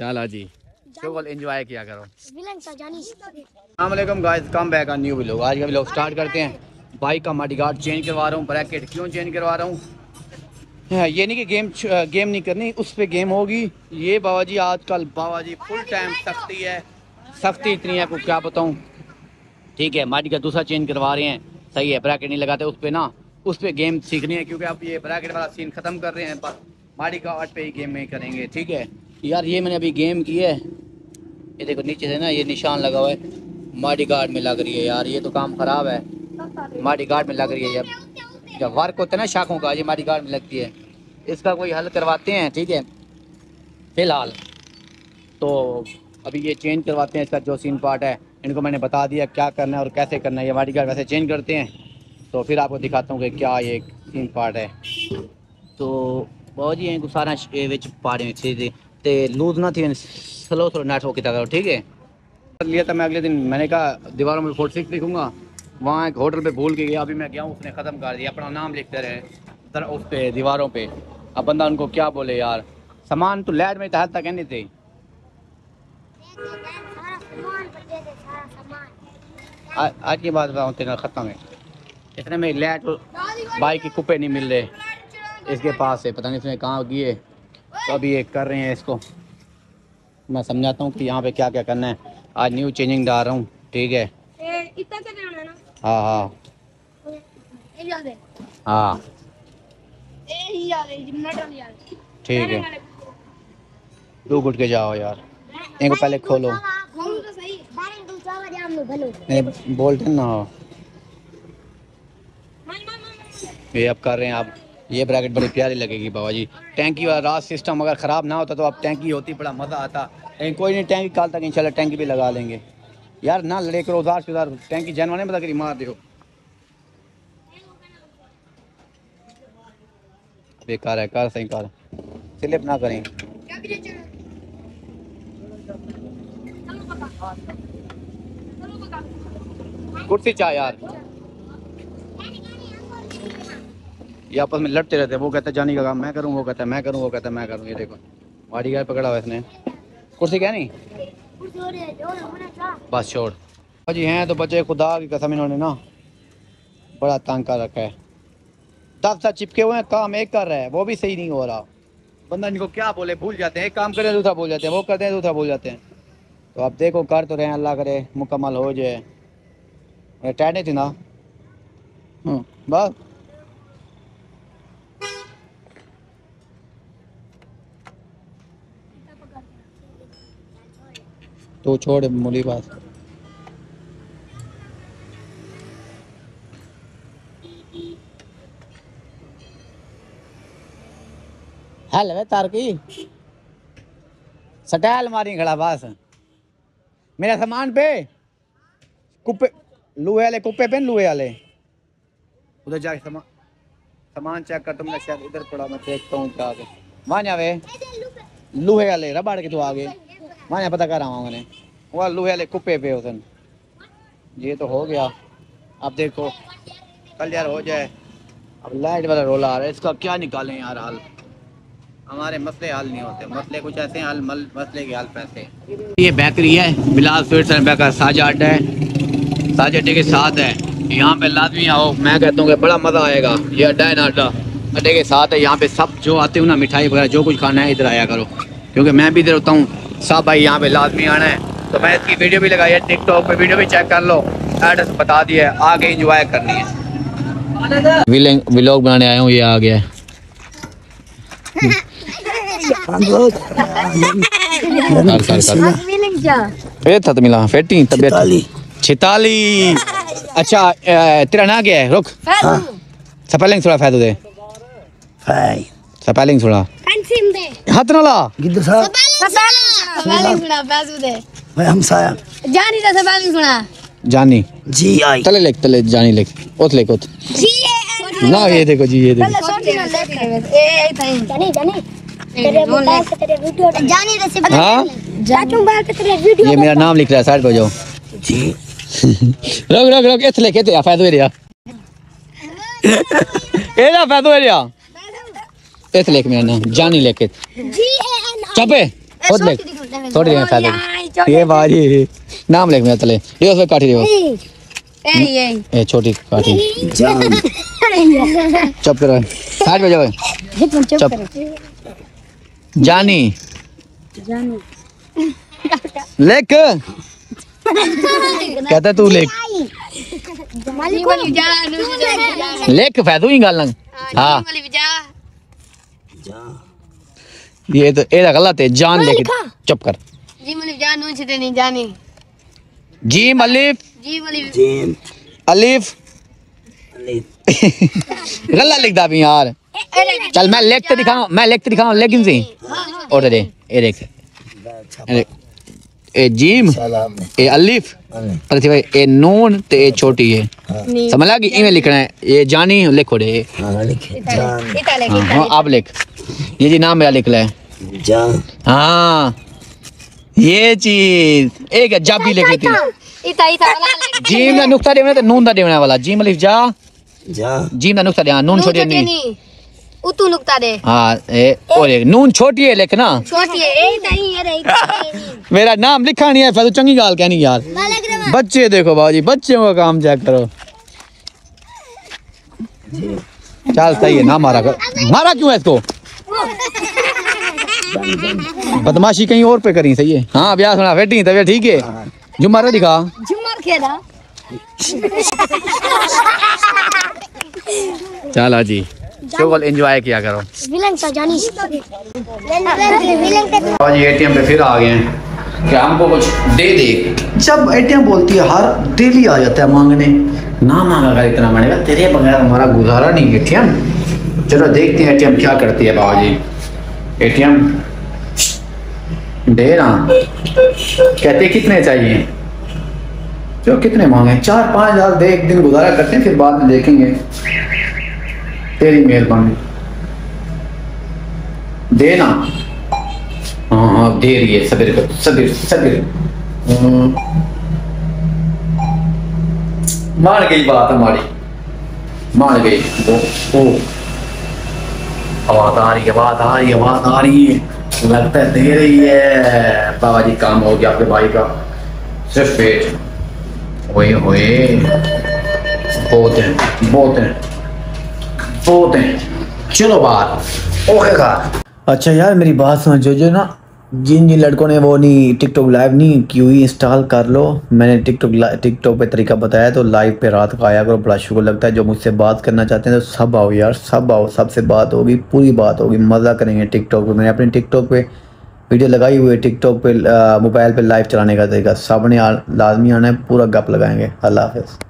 चलो जी शुगल एंजॉय किया करो। विलन सा अल्लाम guys come back on new vlog आज का व्लॉग स्टार्ट करते हैं। बाइक का मडी गार्ड चेंज करवा रहा हूँ ब्रैकेट क्यों चेंज करवा रहा हूँ? हाँ, ये नहीं कि गेम गेम नहीं करनी उस पर गेम होगी। ये बाबा जी आजकल बाबा जी फुल टाइम सख्ती है। सख्ती इतनी है आपको क्या बताऊँ। ठीक है मडी का दूसरा चेंज करवा रहे हैं। सही है ब्रैकेट नहीं लगाते उस पर ना। उस पर गेम सीखनी है क्योंकि आप ये ब्रैकेट वाला सीन ख़त्म कर रहे हैं। बस माड़ी का आर्ट पे ही गेम में करेंगे ठीक है? यार ये मैंने अभी गेम की है। ये देखो नीचे से ना ये निशान लगा हुआ है। माडी गार्ड में लग रही है यार, ये तो काम ख़राब है। माडी गार्ड में लग रही है यार जब वर्क होता है ना शाखों का, ये माडी गार्ड में लगती है। इसका कोई हल करवाते हैं, ठीक है? फ़िलहाल तो अभी ये चेंज करवाते हैं, इसका जो सीन पार्ट है। इनको मैंने बता दिया क्या करना है और कैसे करना है। ये माडी गार्ड वैसे चेंज करते हैं। तो फिर आपको दिखाता हूँ कि क्या ये सीन पार्ट है। तो बहुत ही सारा पार्ट में तो लूज ना थी स्लो थोड़ा नाट किता करो ठीक है? लिया था मैं अगले दिन। मैंने कहा, दीवारों में फोर्ट सीख लिखूँगा। वहाँ एक होटल पे भूल के गया, अभी मैं गया हूँ, उसने ख़त्म कर दिया। अपना नाम लिखते रहे तर उस पर दीवारों पे। अब बंदा उनको क्या बोले यार? सामान तो लैट में तहत तक कहने थे। आज की बात बताऊँ तेरा ख़त्म है। इतने में लैट बाइक के कुपे नहीं मिल रहे। इसके पास है, पता नहीं इसने कहाँ गिए तो अभी ये कर रहे हैं इसको। मैं समझाता हूँ कि यहाँ पे क्या क्या करना है। आज न्यू चेंजिंग डाल रहा हूँ ठीक है? ना? हाँ हाँ। है? ठीक है। दो घुट के जाओ यार। इनको पहले खोलो। तो बोलते ना ये अब कर रहे हैं आप। ये ब्रैकेट बड़ी प्यारी लगेगी बाबा जी। टैंकी वाला रात सिस्टम अगर ख़राब ना होता तो अब टैंकी होती, बड़ा मज़ा आता। लेकिन कोई नहीं टैंकी काल तक इंशाल्लाह टैंकी भी लगा लेंगे। यार ना लड़े करो, उधार से उधार। टैंकी जानवा नहीं पता करी मार दो बेकार है, कार सही कार। स्लिप ना करें। कुर्सी चाह यार। ये आपस में लड़ते रहते हैं। वो कहता है जानी का काम मैं करूँ वो कहता है मैं करूँ वो कहता है मैं करूँ। ये देखो वाड़ी गाय पकड़ा हुआ इसने। कुर्सी क्या नहीं? हो है बस छोड़। जी हैं तो बच्चे खुदा की कसम इन्होंने ना बड़ा तंग कर रखा है। दस दस चिपके हुए हैं काम एक कर रहा है वो भी सही नहीं हो रहा। बंदा इनको क्या बोले भूल जाते हैं। एक काम करें दूसरा भूल जाते हैं वो करते हैं दूसरा भूल जाते हैं। तो आप देखो कर तो रहे हैं अल्लाह करे मुकम्मल हो जाए। टैड नहीं थी ना। हम्म, बस। तो छोड़ मूली बात हल वे तार की सटैल मारी खड़ा बस मेरा सामान पे। कुप्पे लूहे वाले कुप्पे पे न वाले। उधर जाके सामान सामान चेक कर, तुमने शायद इधर पड़ा, मैं देखता हूँ जाके वहाँ जावे लूहे वाले, रबाड़ के तो आगे। वहाँ जा पता कर हूँ मैंने वह लूहे वाले कुप्पे पे उधर ये तो हो गया। अब देखो, कल यार हो जाए। अब लाइट वाला रोला आ रहा है, इसका क्या निकालें यार हाल? हमारे मसले हल नहीं होते। मसले कुछ ऐसे हल, मल, मसले के हल पैसे ये बेकरी है, बिलाल स्वीट्स एंड बेकर, साजा अड्डा है। साजा अड्डे के साथ है। यहाँ पे लाजमी आओ। मैं कहता हूँ कि बड़ा मज़ा आएगा। ये अड्डा है ना अड्डा। अड्डे के साथ है। यहाँ पे सब जो आते हो ना, मिठाई वगैरह, जो कुछ खाना है, इधर आया करो। क्योंकि मैं भी इधर होता हूँ। सब भाई यहाँ पे लाजमी आना है। तो मैं इसकी वीडियो भी लगाई है टिकटॉक पे वीडियो भी चेक कर लो। एड्रेस बता दिया है आगे इंजॉय करनी है। व्लॉग बनाने आया हूँ ये आ गया है। तो मिला फेटी तबियत। छिताली। अच्छा तेरा ना क्या है रुक। स्पेलिंग थोड़ा फैदो दे. स्पेलिंग थोड़ा। पेंसिल दे। हाथ ना ला। सुना पैसे दे May hamsaya. जानी स्पेलिंग सुना। जानी। G I. तले लिख तले जानी लिख। ओत लिख ओत। जी ए ना ये देखो जी ये देखो। छोटी ना ए ए थाई जानी जानी। तेरे मोबाइल पे तेरे वीडियो जानी रेसिपी हाँ? चाचू मोबाइल पे तेरे वीडियो ये मेरा नाम लिख रहा है साइड पे जाओ। G. रुक रुक रुक इथ लिख इथ फैदो एरिया। एदा फैदो एरिया। इथ लिख मेरा नाम जानी लिख जी ए एन चुप। है खुद लिख थोड़ी देर फैद ये बाजी नाम लिख मेरा तले। ये उसमें काठी देखो। ए ए छोटी जान चुप करो। साइड पे जाओ। चुप जानी। लिख। कहता तू लिख। लिख। फैदू ही गल हाँ जान ये तो ये गलत है जान लिख चुप कर। जी वाली जा नु छते नहीं जानी। जीम अलिफ जी वाली जीम अलिफ। अलिफ। गलत लिख दा भी यार। चल मैं लिख के दिखाऊँ मैं लिख के दिखाऊँ लेकिन सी। और दे ये देख। ए जीम ए अलिफ। प्रति भाई ए नून ते ए छोटी है। नहीं समझ लगी इवें लिखना है? ये जानी लिखो रे हाँ लिखे। जान। हाँ, हाँ अब लिख। ये जी नाम मेरा लिख ले। हाँ ये चीज़। एक है जाबी लिखी थी इता इता वाला जीम का नुक्ता देना तो नून दा देना वाला। जीम अलिफ जा। जान जीम का नुक्ता दे हाँ, नून छोटी नहीं नहीं उतू नुक्ता दे। हाँ ए और एक नून छोटी है लिखना छोटी है ए नहीं अरे इता मेरा नाम लिखा नहीं है फिर तो चंगी गाल कहनी यार। बच्चे देखो बाजी बच्चों का काम चेक करो। चल सही है ना मारा कर। मारा क्यों है इसको? बदमाशी कहीं और पे करी सही है? हाँ ब्याह सुना बेटी तबियत ठीक है? जो मारा दिखा। झुमर खेला। चल जी शोगल एंजॉय किया करो। विलन सा जानी। विलन आज एटीएम पे फिर आ गए हैं। कि हमको कुछ दे दे। जब एटीएम बोलती है हर डेली आ जाता है मांगने। ना मांगा कर इतना मांगेगा तेरे बगैर हमारा गुजारा नहीं एटीएम चलो देखते हैं एटीएम क्या करती है बाबा जी। एटीएम दे ना कहते कितने चाहिए? जो कितने मांगे? चार, पाँच हज़ार दे, एक दिन गुजारा करते हैं, फिर बाद में देखेंगे। तेरी मेहरबानी। दे ना हाँ हाँ दे रही है, सबेर कर सबेर सबेर। हम्म। मान गई बात हमारी। मान गई। वो ओ। आवाज़ आ रही है, आवाज़ आ रही है, आवाज़ आ रही है। लगता है दे रही है। बाबा जी, काम हो गया आपके भाई का। सिर्फ़ पेट। ओए होए। बहुत है बहुत है बहुत है। चलो बात ओके का अच्छा यार, मेरी बात समझो जो ना जिन जिन लड़कों ने वो नहीं टिकटॉक लाइव नहीं की हुई इंस्टॉल कर लो? मैंने टिकटॉक टिकटॉक पे तरीका बताया तो लाइव पे रात को आया करो, बड़ा शुक्र लगता है। जो मुझसे बात करना चाहते हैं तो सब आओ यार, सब आओ, सबसे बात होगी, पूरी बात होगी, मज़ा करेंगे टिकटॉक पे। मैंने अपने टिकटॉक पे वीडियो लगाई हुई है टिकटॉक पे मोबाइल पे लाइव चलाने का तरीका। सबने आ- लाजमी आना है, पूरा गप लगाएँगे। अल्लाह हाफिज़।